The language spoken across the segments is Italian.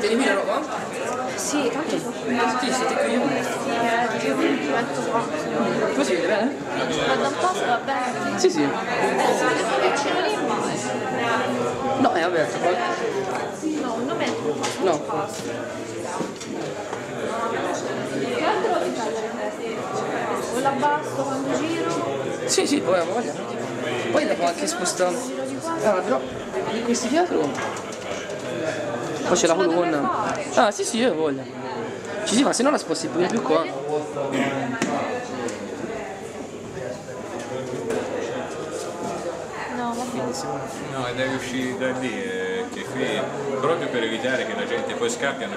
Tieni via la roba? Sì, tanto so. Sì, siete qui qua. Così vede bene? Po' se va bene. Sì, sì. Eh. No, è aperto. No, non metto qua. No. Che altro devo prendere? O l'abbasso quando giro? Sì, sì, poi voglia. Poi dopo anche spostare. Ah, però di questi dietro. Poi c'è la colonna. Ah, sì, sì, io voglio. Ci sì, ma se no la sposti pure più qua. No. No, e devi uscire da lì, eh, che qui, proprio per evitare che la gente poi scappi hanno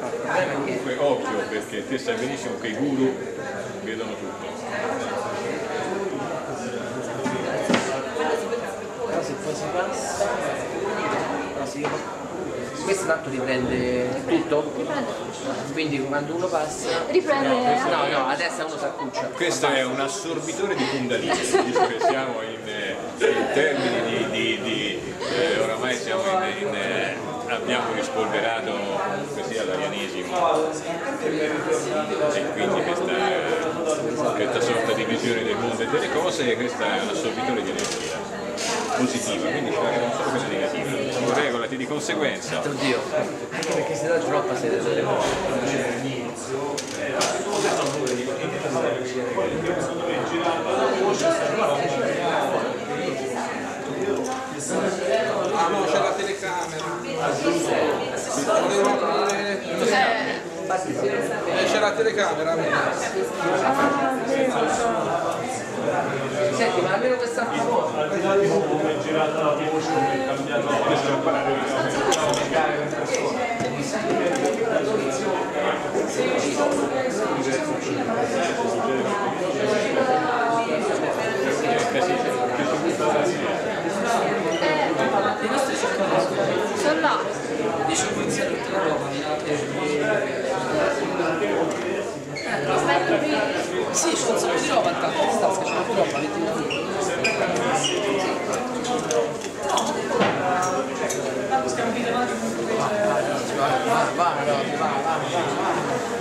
tutto. Comunque occhio perché te sai benissimo che i guru vedono tutto. Questo tanto riprende tutto. Quindi quando uno passa. Riprende. No, no, adesso uno si accuccia. Questo è un assorbitore di Kundalini, visto che siamo in, eh, in termini di, di- di, eh, oramai siamo in, in, eh, abbiamo rispolverato così all'arianesimo e quindi questa, questa sorta di visione del mondo e delle cose, questo è un assorbitore di energia positiva, quindi ci arriva solo quella negativa. Tu regolati di conseguenza. Oddio. Anche perché si dà troppa sede delle cose. Ah no, c'è la telecamera. Volevo. Eh, c'è la telecamera. Senti, ma almeno quest'altra volta. Sono là. Dici un inizio tutta la roba, mi Aspetta qui. Sì, c'è un sacco di roba intanto, in tasca, c'è più roba, metti Va, va, va, va, va.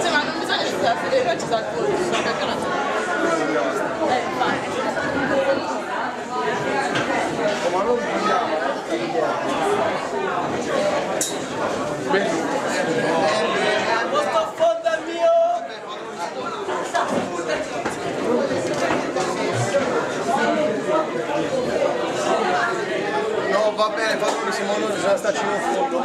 Sì, ma non bisogna stare a sedere, qua ci sta il polso, perché non Eh, vai. No, va bene, fatto che siamo noi, bisogna starci in fondo.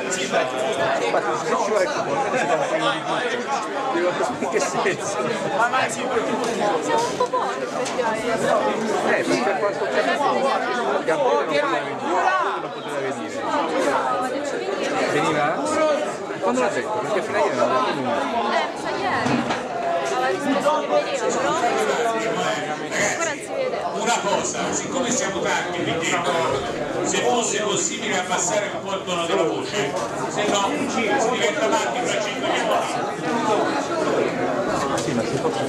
Dico, in che senso? Siamo un po' buoni effettivamente. Eh, perché quanto tempo non poteva venire veniva? quando l'ha detto? perché fino a ieri non l'ha detto nulla Eh, mi sa ieri. Aveva risposto che veniva, però ancora non si vede. Una cosa, siccome siamo tanti qui dentro, se fosse possibile abbassare un po' il tono della voce, se no si diventa matti fra 5 minuti. Sì, ma se forse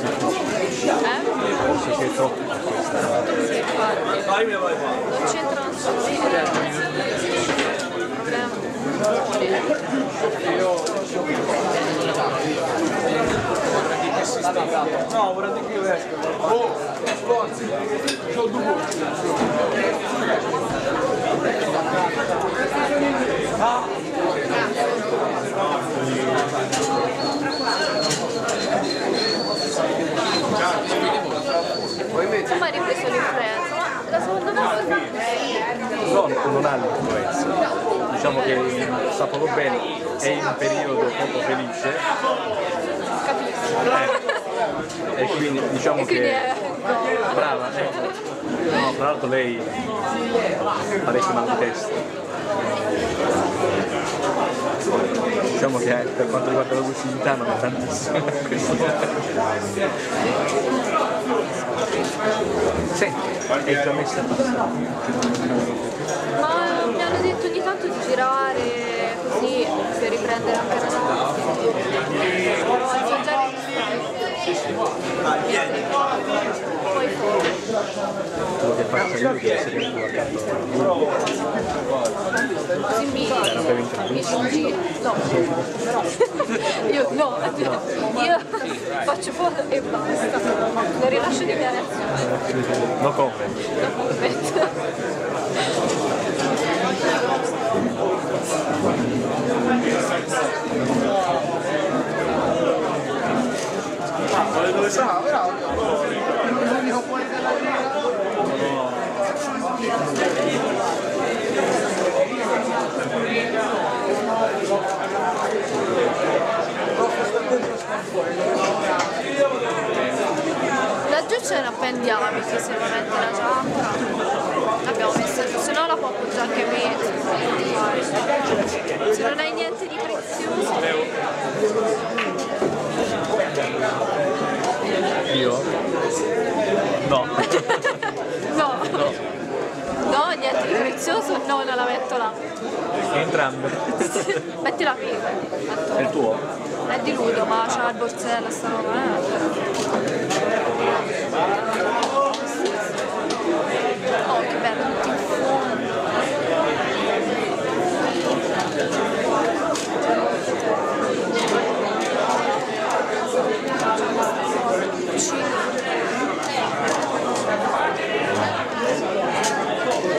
si troppo questa. Non c'entrano No, vorrei dire che io esco. Oh, sforzi. C'ho due. Come hai ripreso l'influenza? Ma la seconda volta? No, non ha l'influenza. Diciamo che sta poco bene, è in un periodo poco felice Capisco. E quindi diciamo E quindi che brava. eh. No, tra l'altro lei ha parecchio mal di testa. Diciamo che eh, per quanto riguarda la lucidità non è tantissimo questo. Senti, è già messa a passare. Ma mi hanno detto ogni tanto di girare così per riprendere anche la Poi fuori. Quello che faccio io deve essere più accanto Così mi, Era per. No. Io no, io faccio fuori e basta. Non rilascio di mia reazione. No comment. No comment. Bravo, bravo. L'unico fuori linea. Laggiù c'è un appendiamo perché se lo mette la giacca. L'abbiamo messa giù, se no la può appoggiare anche qui. Se non hai niente di prezioso. Io? No. No. No, prezioso, no, non la metto là. Entrambe. Mettila qui. È il tuo? È di Ludo, ma c'ha il borsello sta roba, eh. Oh, che bello, tutti in fondo.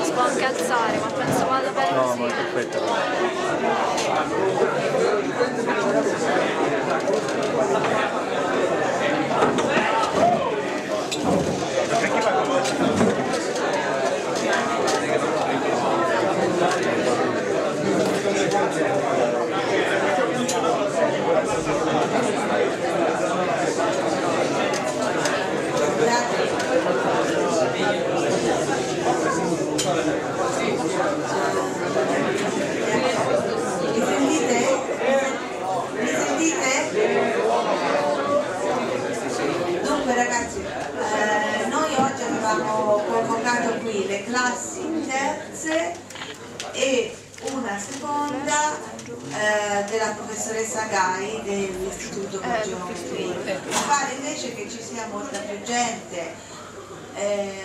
Si può anche alzare, ma penso vada bene No, così. ma eh. aspetta. Mi sentite? Mi sentite? Dunque ragazzi, eh, noi oggi avevamo convocato qui le classi terze e una seconda eh, della professoressa Gai dell'Istituto Geometri. Mi invece che ci sia molta più gente. Eh,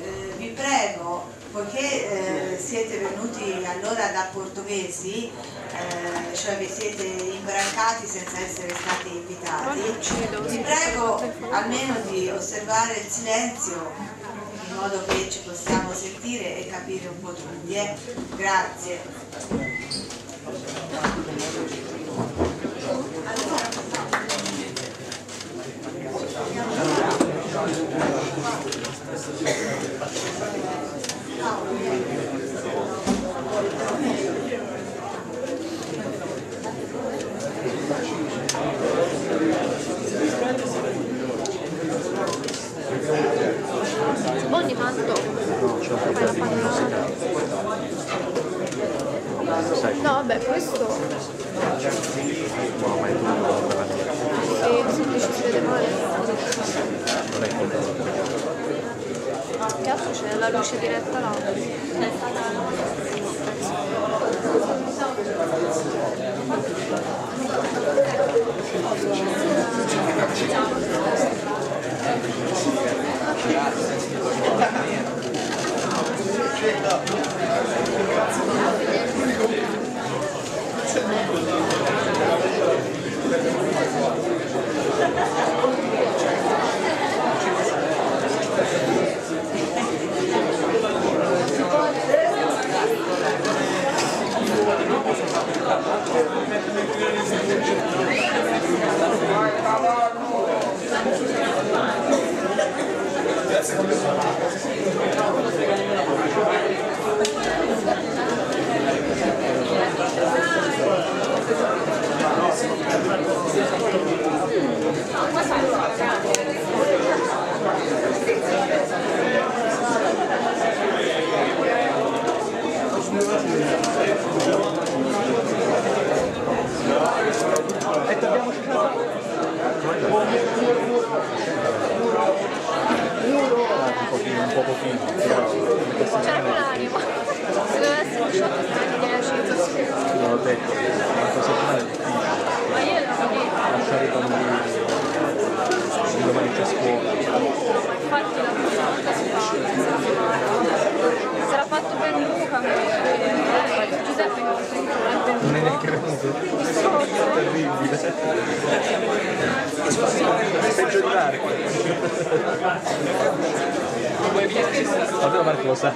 eh, vi prego, poiché eh, siete venuti allora da portoghesi, eh, cioè vi siete imbrancati senza essere stati invitati, vi prego almeno di osservare il silenzio in modo che ci possiamo sentire e capire un po' tutti. eh. Grazie. Pannata. Sai, No, vabbè, questo no, ma è tutto semplice, si vede male. Non è quello cazzo c'è la luce diretta là? Grazie. Terribile, peggio di Marco, almeno Marco lo sa,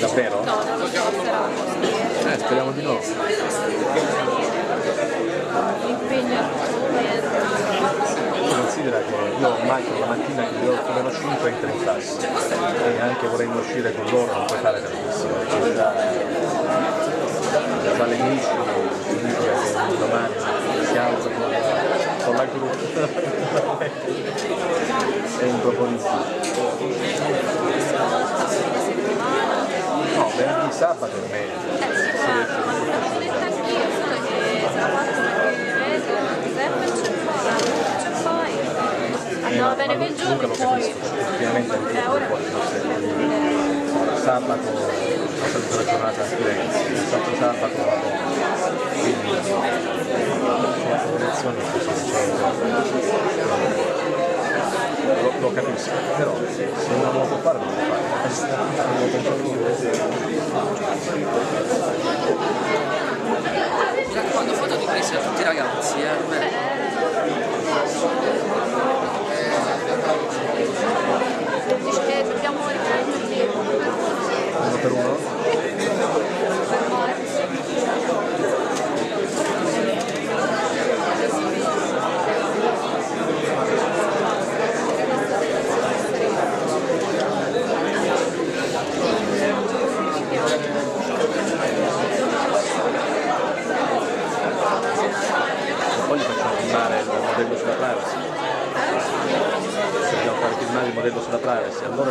davvero? No, non lo so. Eh, speriamo di no. L'impegno considera che io Marco la mattina che devo alle 5 entro in classe e anche volendo uscire con loro non puoi fare tantissimo perché già già alle 10 significa che domani si alza con la, con la gru. È improponibile no venerdì sabato è meglio fatto. Andava bene quel giorno e poi. ovviamente Eh, ora poi sabato ho salito la giornata a Firenze il sabato sabato a Roma quindi le lezioni così cioè, lo, lo capisco però se non lo può fare non lo fa non lo controllo raccomando, foto di questi a tutti i ragazzi, eh. Beh, Dice che dobbiamo riprenderli uno per uno poi filmare il modello sulla privacy. Dobbiamo fare filmare il modello sulla privacy a loro